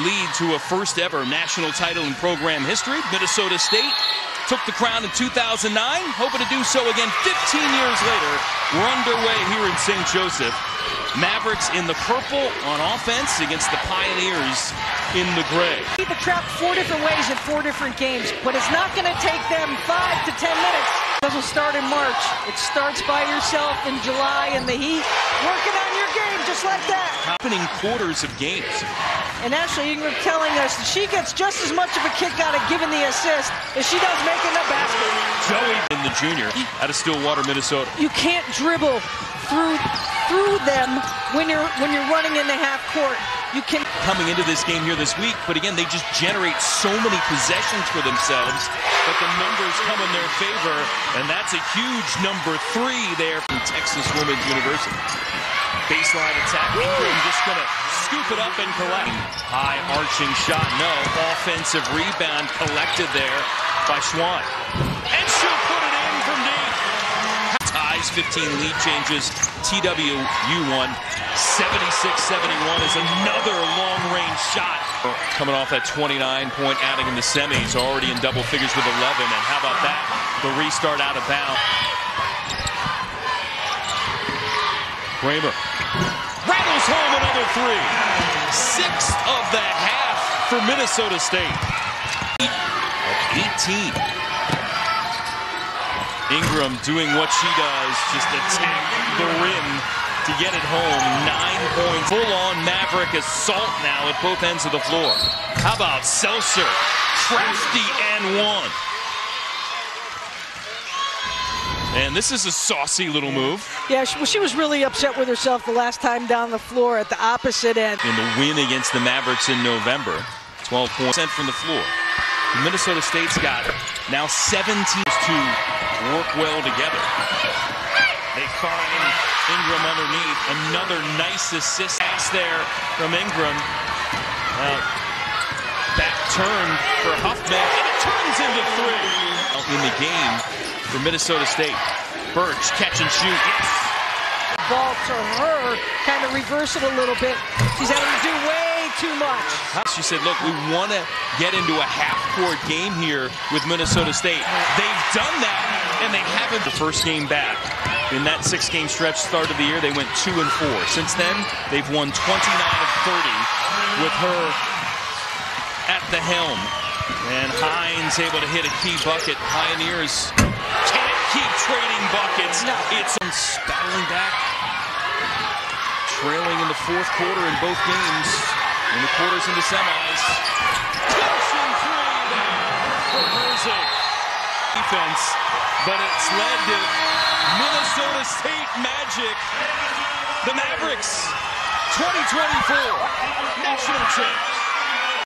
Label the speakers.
Speaker 1: lead to a first ever national title in program history. Minnesota State took the crown in 2009, hoping to do so again 15 years later. We're underway here in St. Joseph. Mavericks in the purple on offense against the Pioneers in the gray.
Speaker 2: The trap four different ways in four different games, but it's not going to take them five to ten minutes. It doesn't start in March. It starts by yourself in July in the heat, working on your game just like that.
Speaker 1: Happening quarters of games.
Speaker 2: And Ashley Ingram telling us that she gets just as much of a kick out of giving the assist as she does making the basket.
Speaker 1: Joey in the junior out of Stillwater, Minnesota.
Speaker 2: You can't dribble through through them when you're when you're running in the half court. You can
Speaker 1: coming into this game here this week, but again they just generate so many possessions for themselves that the numbers come in their favor, and that's a huge number three there from Texas Women's University. Baseline attack, Ingram just gonna scoop it up and collect. High arching shot, no. Offensive rebound collected there by Schwan. And she'll put it in from deep. Ties 15 lead changes. TWU won 76-71 is another long-range shot. Coming off that 29-point outing in the semis, already in double figures with 11. And how about that? The restart out of bounds. Kramer rattles home another three. Sixth of the half for Minnesota State. 18. Ingram doing what she does, just attack the rim to get it home. Nine points. Full-on Maverick assault now at both ends of the floor. How about Seltzer? Crafty and one. And this is a saucy little move.
Speaker 2: Yeah, she, well, she was really upset with herself the last time down the floor at the opposite end.
Speaker 1: In the win against the Mavericks in November, 12 points from the floor. Minnesota State's got now 17 to work well together. They find Ingram underneath. Another nice assist pass there from Ingram. Uh, back turn for Huffman, and it turns into three. In the game for Minnesota State. Birch catch and shoot. Yes.
Speaker 2: Ball to her, kind of reverse it a little bit. She's having to do way too much.
Speaker 1: She said, look, we want to get into a half-court game here with Minnesota State. They've done that, and they haven't. The first game back. In that six-game stretch start of the year, they went two and four. Since then, they've won 29 of 30 with her at the helm. And Hines able to hit a key bucket. Pioneers can't keep trading buckets.
Speaker 2: No.
Speaker 1: It's battling back. Trailing in the fourth quarter in both games. In the quarters and the semis. Three there for Herzig. Defense, but it's led to Minnesota State Magic. The Mavericks, 2024 national champ.